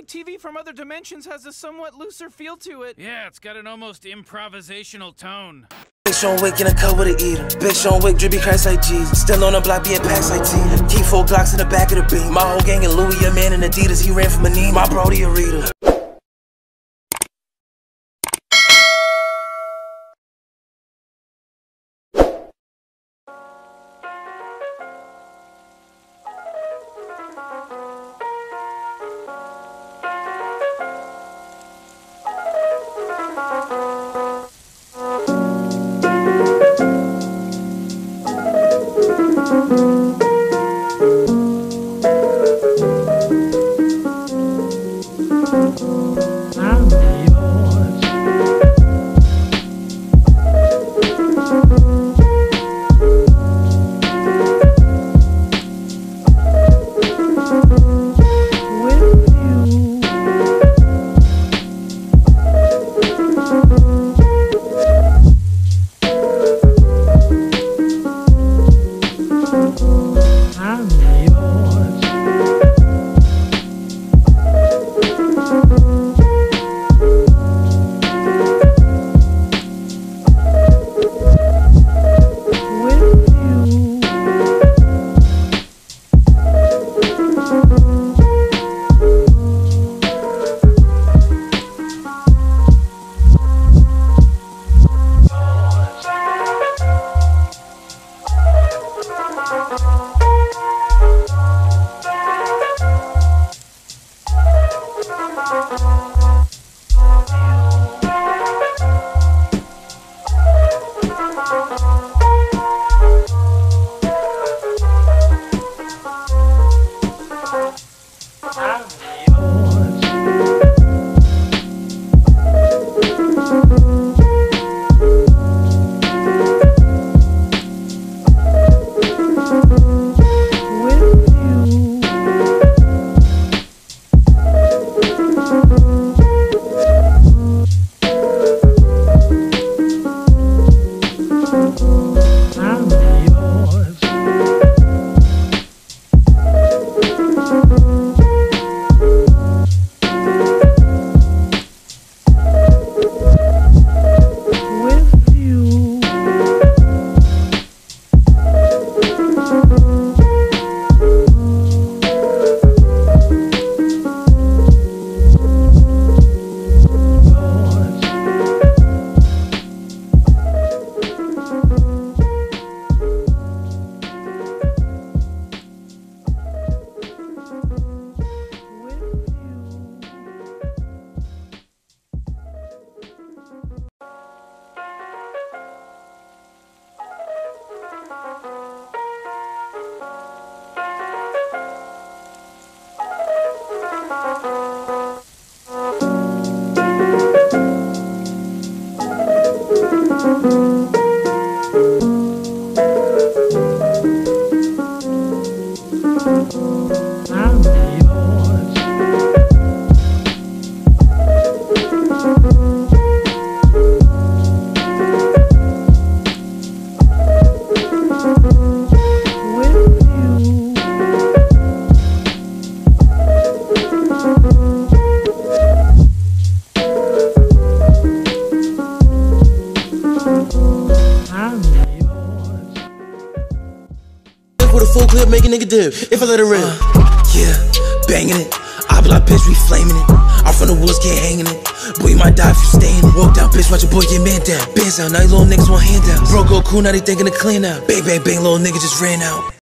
like TV from other dimensions has a somewhat looser feel to it. Yeah, it's got an almost improvisational tone. Big Sean Wick in a cup with a eater. Big Sean Wick, drippy Christ like Jesus. Still on the block, being packs like T. Keep four Glocks in the back of the beat. My whole gang in Louis, a man in Adidas. He ran from a knee. My Brody a reader. I'm With a full clip, make a nigga dip. If I let it rip. Uh, yeah, banging it. I like, bitch, we flaming it. I'm from the woods, can't hanging it. Boy, you might die if you staying. Walk down, bitch, watch your boy get man down. Bands out, now you little niggas want handouts. Bro, go cool, now they thinking to clean out. Bang, bang, bang, little nigga just ran out.